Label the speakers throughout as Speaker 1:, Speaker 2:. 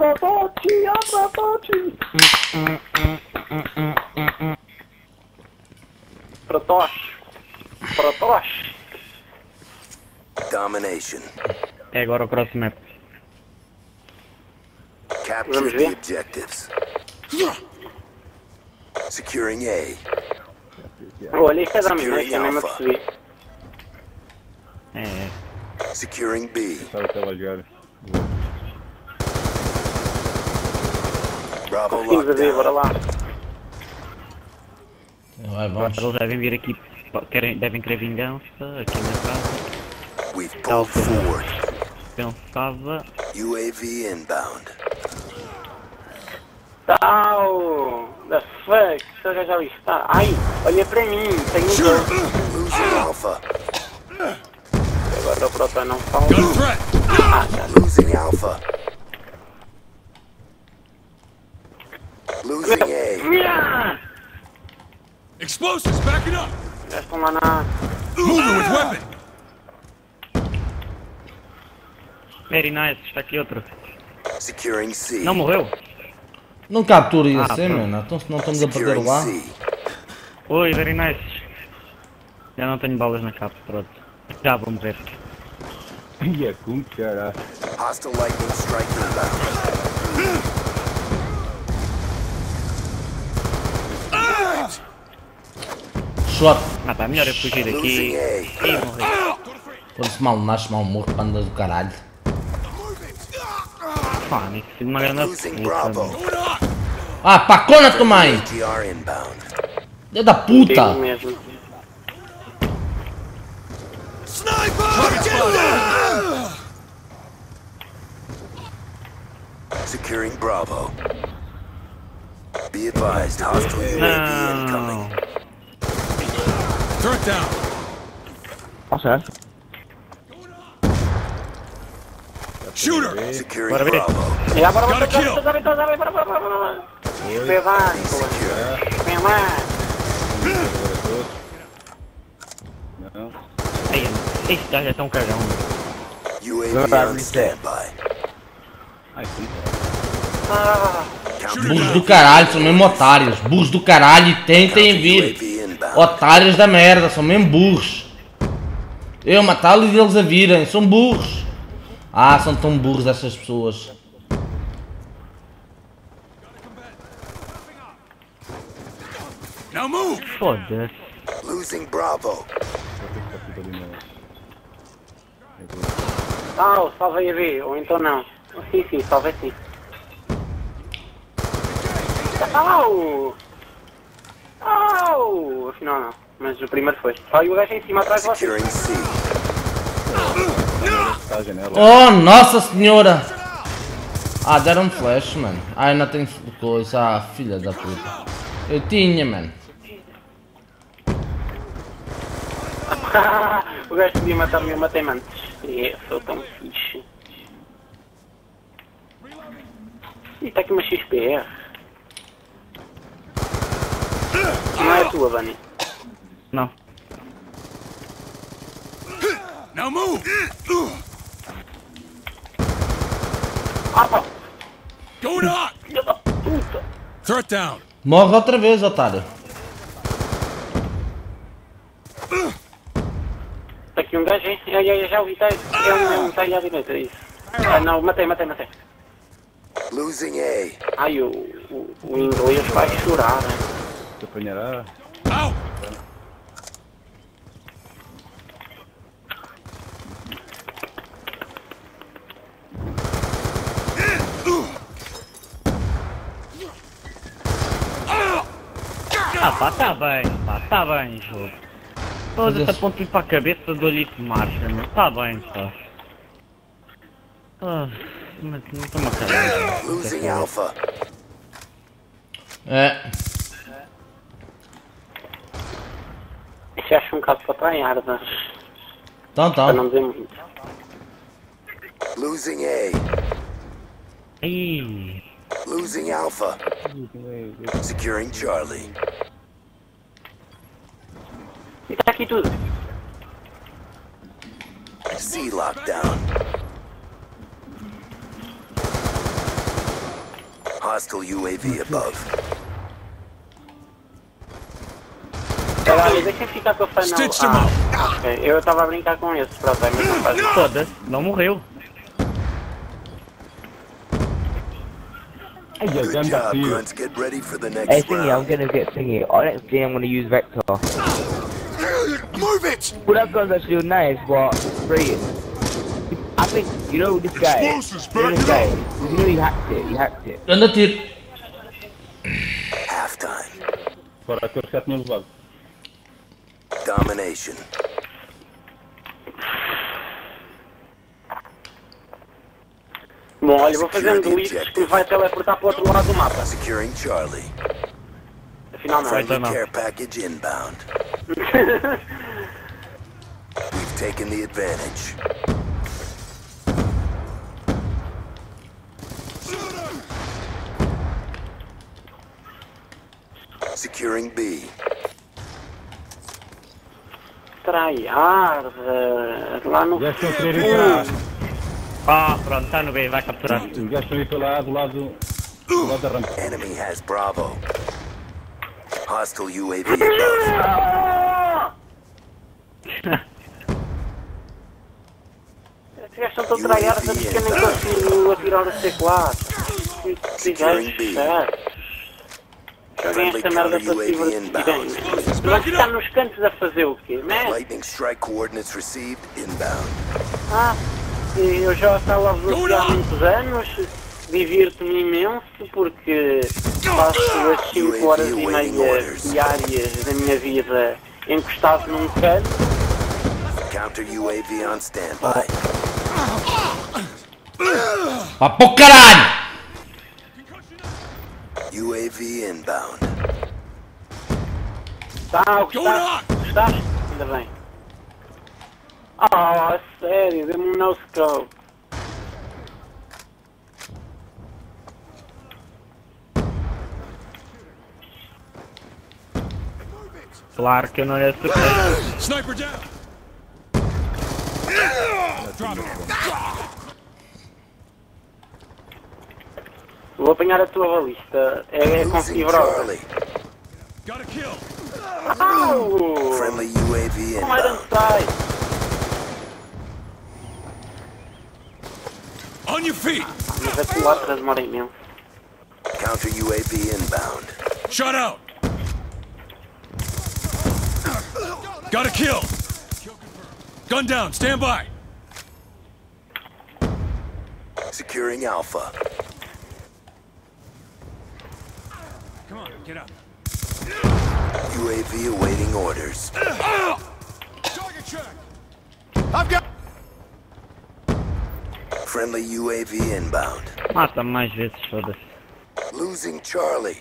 Speaker 1: Abra bote, abra bote. Protoche. Protoche.
Speaker 2: Domination.
Speaker 3: É agora o próximo é.
Speaker 2: Capture the objectives. Securing A.
Speaker 1: Olha, isso é da minha, que nem me
Speaker 2: Alpha.
Speaker 1: percebi.
Speaker 3: É.
Speaker 2: Securing B.
Speaker 4: Tava
Speaker 1: Conseguimos abrir, bora
Speaker 2: lockdown.
Speaker 1: lá.
Speaker 5: Vamos.
Speaker 3: Eles devem vir aqui. Querem, devem querer vingança aqui na casa.
Speaker 2: We've pulled forward.
Speaker 3: Pensava.
Speaker 2: UAV inbound.
Speaker 1: Tau! The fuck? Esse gajo já está. Ai, olha para mim, tenho um.
Speaker 2: Losing Alpha.
Speaker 1: Agora o Proto não fala.
Speaker 6: Got a threat!
Speaker 2: Losing Alpha.
Speaker 1: Ah!
Speaker 6: Explosives backing up!
Speaker 1: Lá na.
Speaker 6: Moving with weapon!
Speaker 3: Very nice, está aqui outro.
Speaker 2: Securing C.
Speaker 3: Não morreu?
Speaker 5: Não captura
Speaker 3: Ah,
Speaker 5: isso, hein,
Speaker 3: pronto.
Speaker 5: mano? Então se não estamos a perder lá.
Speaker 3: Oi, very nice. Já não tenho balas na capa, pronto. Já vou morrer.
Speaker 4: Ia, como caralho.
Speaker 2: Hostile lightning strike inbound.
Speaker 5: Shot.
Speaker 3: Ah pá, melhor eu fugir daqui e morrer.
Speaker 5: Quando-se mal nasce, mal morto, panda do caralho.
Speaker 3: Pá, nem que uma grande
Speaker 2: Bravo.
Speaker 5: Ah, pacona tua mãe! Filha da puta!
Speaker 1: Mesmo.
Speaker 2: Securing Bravo. Be advised, hostile UAV incoming.
Speaker 6: Turret down!
Speaker 4: Tá certo.
Speaker 6: Shooter!
Speaker 3: Bora ver.
Speaker 2: Bravo.
Speaker 1: Já, bora,
Speaker 6: Got
Speaker 1: bora,
Speaker 6: a kill.
Speaker 1: bora, bora, bora, bora, bora. Espetáculo. Vem lá.
Speaker 4: Não.
Speaker 3: Ai, Este gajo é tão cagão.
Speaker 2: UAV on standby.
Speaker 4: Ai.
Speaker 1: Ah,
Speaker 5: Burros do caralho, são mesmo otários. Burros do caralho e tentem vir. Otários da merda, são mesmo burros. Eu matá-los e eles a virem, são burros. Ah, são tão burros essas pessoas.
Speaker 3: Foda-se.
Speaker 2: Losing Bravo.
Speaker 1: Tau, salva aí a ver, ou então não. Sim, sim, salva sim. Au! Au! Afinal não, mas o primeiro foi. Olha o gajo em cima atrás de você.
Speaker 4: Tá.
Speaker 5: Oh, nossa senhora! Ah, deram flash, mano. Ai, não tenho coisa. Ah, filha da puta. Eu tinha, mano.
Speaker 1: o gajo podia matar-me, eu matei-me antes. É, sou tão fixe. E está aqui uma XPR. Não é a tua, Bunny.
Speaker 3: Não.
Speaker 6: Now move!
Speaker 1: Ah, pá!
Speaker 6: Going on!
Speaker 1: Filha da puta!
Speaker 6: Threat down!
Speaker 5: Morre outra vez, otário.
Speaker 1: Está aqui um gajo, hein? Já, já, já ouvi, tá, é um, é um, tá aí à direita, é isso. Ah, não, matei, matei, matei.
Speaker 2: Losing A.
Speaker 1: Ai, o, o, o inglês vai chorar, né?
Speaker 4: Se apanhará.
Speaker 6: Out!
Speaker 3: Ah pá, tá bem, pá, tá bem, jogo. Foda-se,
Speaker 5: Mas-
Speaker 3: aponto-lhe para a cabeça, dou-lhe de marcha, meu. Tá bem, pá. Ah, mas não estou-me a cagar.
Speaker 2: Losing Alpha.
Speaker 5: É.
Speaker 1: Isso acho um caso para traiar, mas
Speaker 5: Então,
Speaker 1: para não
Speaker 5: então.
Speaker 1: dizer muito.
Speaker 2: Losing A.
Speaker 3: Ih,
Speaker 2: Losing Alpha. Securing Charlie.
Speaker 1: E está aqui tudo.
Speaker 2: C lockdown. Hostile UAV above.
Speaker 1: Caralho, deixa eu ficar com não.
Speaker 6: them
Speaker 1: Ah. Eu estava a brincar com esse, pronto, é mesmo fácil.
Speaker 3: Foda-se, não morreu.
Speaker 4: Ai, a
Speaker 2: Good job, grunts. Get ready for the
Speaker 7: Hey,
Speaker 2: next
Speaker 7: thingy, I'm
Speaker 2: round.
Speaker 7: gonna get thingy. Oh, next game I'm gonna use Vector.
Speaker 6: Move it!
Speaker 7: Well, that gun's actually nice, but free. I think, you know, this guy. You know this guy. You know, he hacked it. He hacked it.
Speaker 5: Anda tiro.
Speaker 2: Halftime.
Speaker 4: Fora aqueles que já tinham levado.
Speaker 2: Domination.
Speaker 1: Bom, olha, vou fazer um delete que me vai teleportar para o outro lado do mapa.
Speaker 2: Securing Charlie.
Speaker 1: Afinal não.
Speaker 3: Vai.
Speaker 2: Friendly care package inbound. We've taken the advantage. Securing B.
Speaker 1: Tryhard. Lá no.
Speaker 4: Já estão a querer ir para
Speaker 3: Ah, pronto, está no B, vai capturar.
Speaker 4: Gajos estão a ir para lá do lado, do lado da rampa.
Speaker 2: Enemy has Bravo. Hostile UAV above.
Speaker 1: Esses gajos são tão a que eu nem consigo atirar o C4. Que- Que gajos Joguem esta merda para se divertirem. Vai ficar nos cantos a fazer o quê, né?
Speaker 2: Lightning strike coordinates received inbound.
Speaker 1: Ah, eu já estava a velocidade há muitos anos, divirto-me imenso porque passo as 5 horas e meia diárias da minha vida encostado num canto.
Speaker 2: Counter UAV on standby.
Speaker 5: Para o caralho!
Speaker 2: UAV inbound.
Speaker 1: Tá, gostaste? Gostaste? Ainda bem. Ah, sério, dê-me um no-scope.
Speaker 3: Claro que eu não ia surpreender.
Speaker 6: Sniper down! Drop it.
Speaker 1: Vou apanhar a tua balista. É, é com
Speaker 2: Losing
Speaker 1: fibrosa.
Speaker 2: Charlie.
Speaker 6: Got a kill.
Speaker 1: Au!
Speaker 2: Friendly UAV
Speaker 1: Como era
Speaker 2: inbound.
Speaker 1: sai?
Speaker 6: On your feet.
Speaker 1: Mas a culatra demora imenso.
Speaker 2: Counter UAV inbound.
Speaker 6: Shut out. Got a kill. Gun down. Stand by.
Speaker 2: Securing Alpha.
Speaker 6: Come on, get up.
Speaker 2: UAV awaiting orders.
Speaker 6: Target check. I've got.
Speaker 2: Friendly UAV inbound.
Speaker 3: Mata-me mais vezes, foda-se.
Speaker 2: Losing Charlie.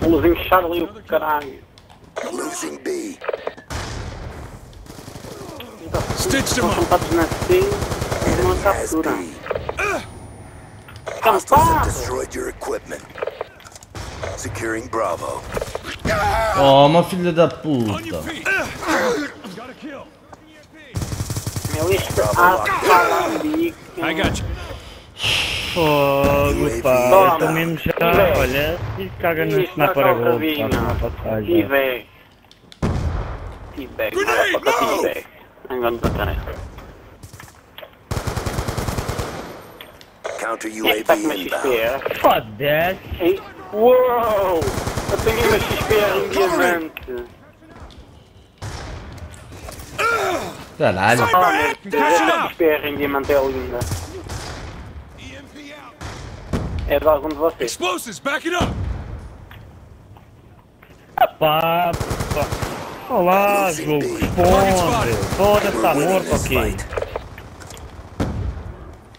Speaker 1: Luzinho Charlie o caralho.
Speaker 2: Losing B.
Speaker 6: Stitched him
Speaker 1: Estão
Speaker 6: up.
Speaker 1: sentados na C não
Speaker 2: Enemy has
Speaker 1: captura.
Speaker 2: B. Hostiles have
Speaker 1: Campado!
Speaker 2: destroyed your equipment. Securing Bravo.
Speaker 5: Toma, filha da puta.
Speaker 1: Meu,
Speaker 6: got you.
Speaker 3: Fogo, pá. Estou mesmo já, olha, e caga no Sniper pá,
Speaker 1: cabina.
Speaker 3: na passagem.
Speaker 1: T-bag. T-bag. T-bag. In.
Speaker 2: Counter UAV
Speaker 1: XP?
Speaker 2: inbound.
Speaker 1: é?
Speaker 3: Foda-se.
Speaker 1: Uou! Eu tenho uma XP em diamante.
Speaker 5: Caralho.
Speaker 1: Oh, meu Deus, essa XP em diamante é linda.
Speaker 6: EMP out.
Speaker 1: É de algum de vocês.
Speaker 6: Explosives. Back it up.
Speaker 3: Pá, pá. Olá, jogo, responde. Foda-se, está morto aqui.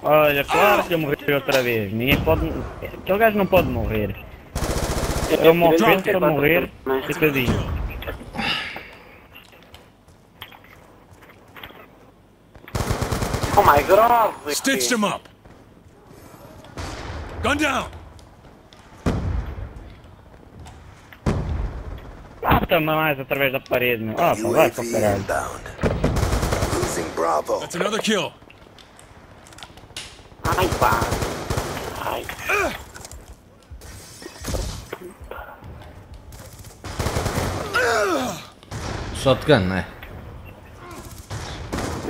Speaker 3: Olha, claro que eu morri outra vez. Ninguém pode. Aquele gajo não pode morrer. Eu morro
Speaker 1: tirei
Speaker 3: se eu
Speaker 1: 94
Speaker 3: morrer,
Speaker 1: mas-
Speaker 3: coitadinho.
Speaker 1: Oh my god!
Speaker 6: Stitched him up. Gun down.
Speaker 3: Mata-me mais através da parede, meu. Ah, pá, vai para caralho.
Speaker 2: Losing Bravo.
Speaker 6: That's another kill.
Speaker 1: Ai pá! Ai.
Speaker 5: Shotgun, não é?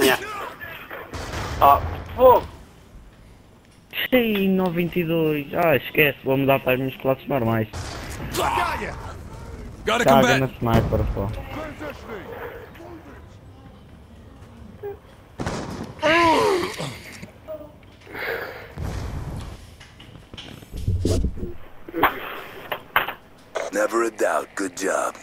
Speaker 1: Yeah. Oh, fogo!
Speaker 3: Sim, 922. Ah, esquece, vou mudar para as minhas classes normais. Caga na sniper, pô.
Speaker 2: Never a doubt. Good job.